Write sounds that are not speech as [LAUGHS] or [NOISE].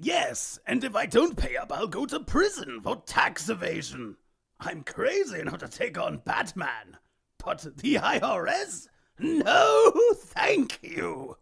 Yes, and if I don't pay up, I'll go to prison for tax evasion. I'm crazy enough to take on Batman. But the IRS? No, [LAUGHS] thank you.